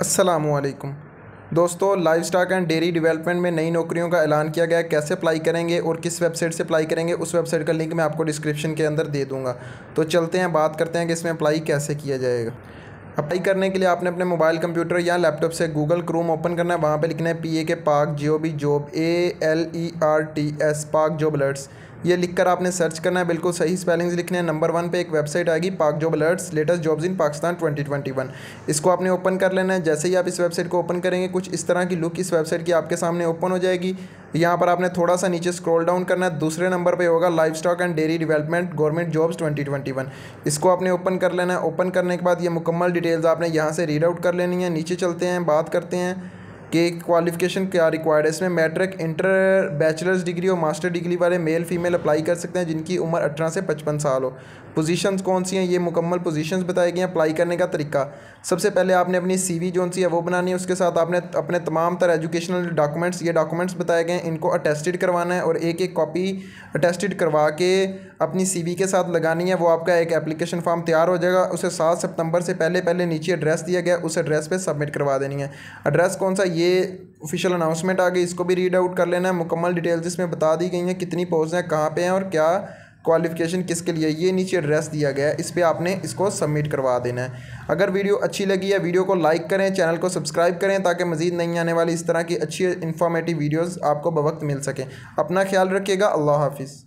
असलकुम दोस्तों livestock and dairy development में नई नौकरियों का ऐलान किया गया है। कैसे अप्लाई करेंगे और किस वेबसाइट से अप्लाई करेंगे, उस वेबसाइट का लिंक मैं आपको डिस्क्रिप्शन के अंदर दे दूँगा। तो चलते हैं, बात करते हैं कि इसमें अप्लाई कैसे किया जाएगा। अप्लाई करने के लिए आपने अपने मोबाइल कंप्यूटर या लैपटॉप से गूगल क्रोम ओपन करना है। वहाँ पर लिखना है पी ए के पाक जो B job A L E R T S Pak job alerts ये लिखकर आपने सर्च करना है। बिल्कुल सही स्पेलिंग्स लिखने हैं। नंबर वन पे एक वेबसाइट आएगी Pak job alerts latest jobs in Pakistan 2021 इसको आपने ओपन कर लेना है। जैसे ही आप इस वेबसाइट को ओपन करेंगे, कुछ इस तरह की लुक इस वेबसाइट की आपके सामने ओपन हो जाएगी। यहाँ पर आपने थोड़ा सा नीचे स्क्रॉल डाउन करना है। दूसरे नंबर पर होगा livestock and dairy development government jobs 2021 इसको आपने ओपन कर लेना है। ओपन करने के बाद ये मुकम्मल डिटेल्स आपने यहाँ से रीड आउट कर लेनी है। नीचे चलते हैं, बात करते हैं। कि क्वालिफिकेशन क्या रिक्वायर्ड है? इसमें मैट्रिक इंटर बैचलर्स डिग्री और मास्टर डिग्री वाले मेल फीमेल अप्लाई कर सकते हैं, जिनकी उम्र अठारह से पचपन साल हो। पोजीशंस कौन सी हैं? ये मुकम्मल पोजीशंस बताई गई हैं अप्लाई करने का तरीका। सबसे पहले आपने अपनी सीवी जो सी है वो बनानी है, उसके साथ आपने अपने तमाम तरह एजुकेशनल डॉक्यूमेंट्स ये डॉक्यूमेंट्स बताए गए हैं, इनको अटेस्टेड करवाना है और एक एक कॉपी अटेस्टेड करवा के अपनी सीवी के साथ लगानी है, वो आपका एक एप्लीकेशन फॉर्म तैयार हो जाएगा। उसे सात सितंबर से पहले पहले नीचे एड्रेस दिया गया उस एड्रेस पर सबमिट करवा देनी है। एड्रेस कौन सा? ये ऑफिशियल अनाउंसमेंट आ गई, इसको भी रीड आउट कर लेना है। मुकम्मल डिटेल्स इसमें बता दी गई हैं, कितनी पोस्ट हैं, कहाँ पे हैं और क्या क्वालिफिकेशन किसके लिए ये नीचे एड्रेस दिया गया है, इस पर आपने इसको सबमिट करवा देना है। अगर वीडियो अच्छी लगी है वीडियो को लाइक करें चैनल को सब्सक्राइब करें, ताकि मज़ीद नहीं आने वाली इस तरह की अच्छी इन्फॉर्मेटिव वीडियोज़ आपको बवक्त मिल सकें। अपना ख्याल रखिएगा, अल्लाह हाफिज़।